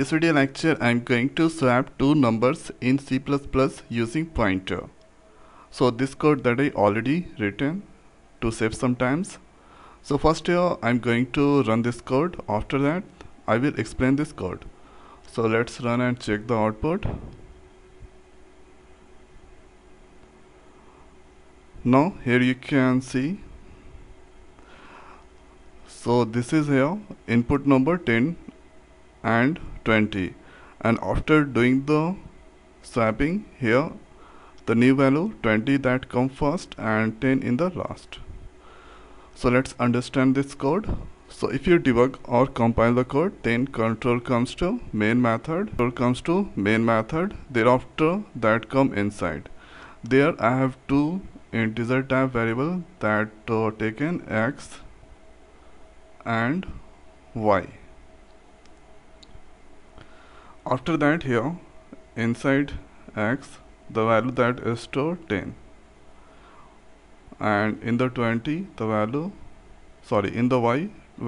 this video lecture I'm going to swap two numbers in C++ using pointer. So this code that I already written to save some times. So first here I'm going to run this code. After that I will explain this code. So let's run and check the output. Now here you can see so this is here input number 10 and 20 and after doing the swapping here the new value 20 that come first and 10 in the last. So let's understand this code. So if you debug or compile the code then control comes to main method control comes to main method thereafter that come inside. There I have two integer type variable that uh, taken x and y after that here inside x the value that is stored 10 and in the 20 the value sorry in the y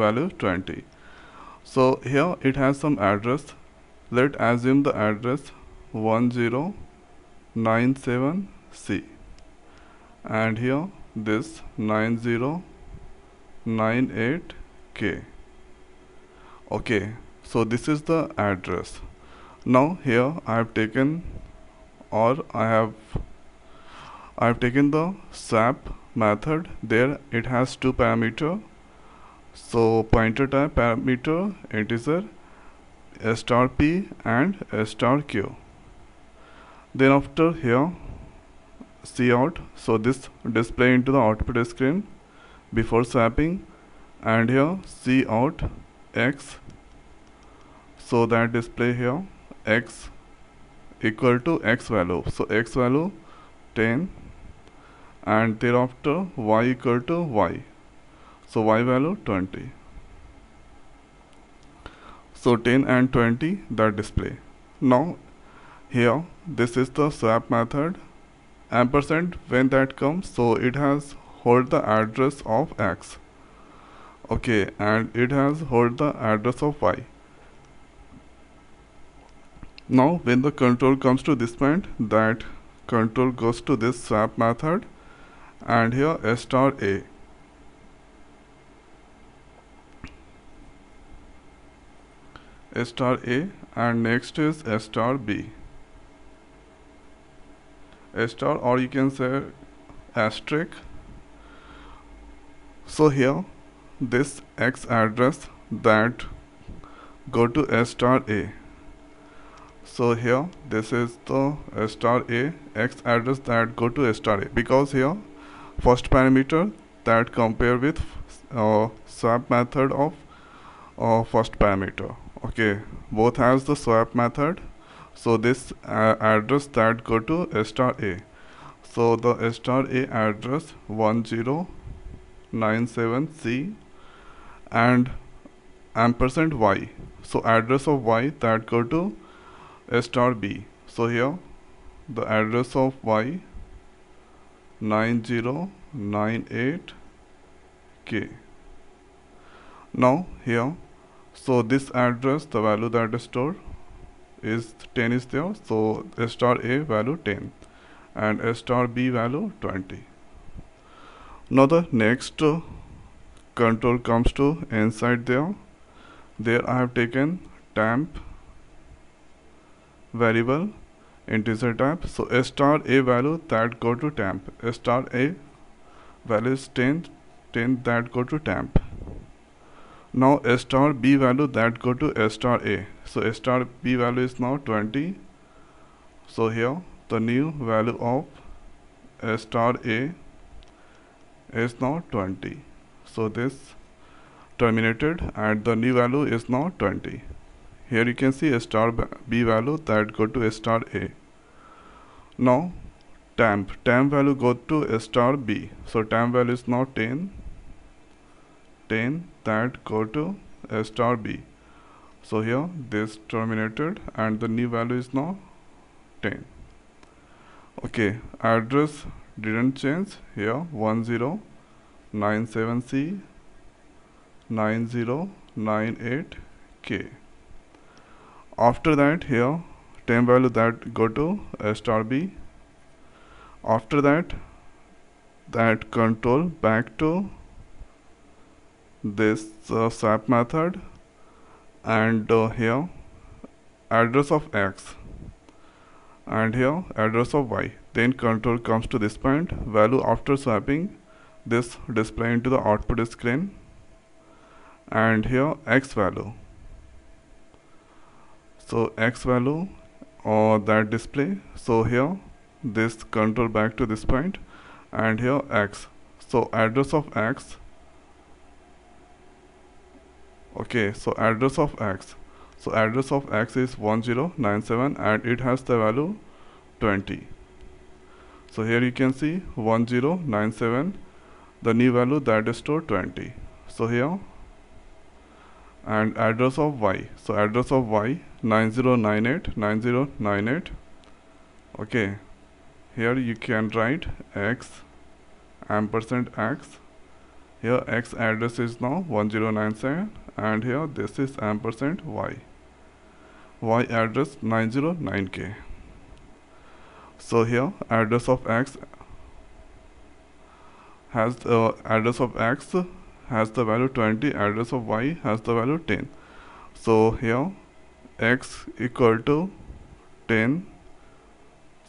value 20 so here it has some address. Let assume the address 1097c and here this 9098k okay so this is the address now here I have taken or I have I have taken the swap method. There it has two parameter. So pointer type parameter integer star p and star q. Then after here cout so this display into the output screen before swapping and here cout x. So that display here x equal to x value. So x value 10 and thereafter y equal to y. So y value 20 so 10 and 20 that display. Now here this is the swap method. Ampersand when that comes so it has hold the address of x. Okay and it has hold the address of y now when the control comes to this point that control goes to this swap method and here S star A. S star A and next is S star B. S star or you can say asterisk. So here this X address that go to S star A so here this is the star a x address that go to star a. Because here first parameter that compare with uh, swap method of uh, first parameter. Okay both has the swap method. So this uh, address that go to star a. So the star a address 1097c and ampersand y. So address of y that go to a star b. So here the address of y 9098k now here so this address the value that is stored is 10 is there. So a star a value 10 and a star b value 20 now the next uh, control comes to inside there. There I have taken temp variable integer type. So a star a value that go to temp a star a value is 10 10 that go to temp now a star b value that go to a star a. So a star b value is now 20 so here the new value of a star a is now 20 so this terminated and the new value is now 20 here you can see a star b value that go to a star a. Now temp temp value go to a star b. So temp value is now 10 10 that go to a star b. So here this terminated and the new value is now 10 okay address didn't change. Here 1097c 9098k after that here temp value that go to a star b. After that that control back to this uh, swap method and uh, here address of x and here address of y. Then control comes to this point value after swapping this display into the output screen and here x value so x value or that display. So here this control back to this point. And here x. So address of x. Okay so address of x. So address of x is 1097 and it has the value 20 so here you can see 1097 the new value that is to 20 so here. And address of y. So address of y 9098 9098 okay here you can write x ampersand x. Here x address is now 1097 and here this is ampersand y. Y address 909k so here address of x has the address of x has the value 20 address of y has the value 10 so here x equal to 10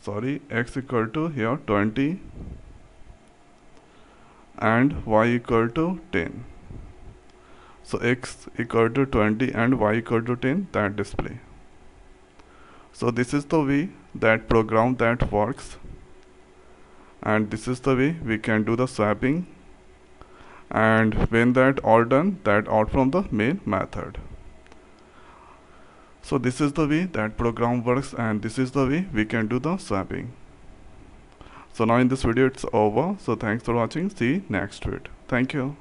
sorry x equal to here 20 and y equal to 10 so x equal to 20 and y equal to 10 that display. So this is the way that program that works and this is the way we can do the swapping. And when that all done that out from the main method so this is the way that program works and this is the way we can do the swapping. So now in this video it's over. So thanks for watching. See you next video. Thank you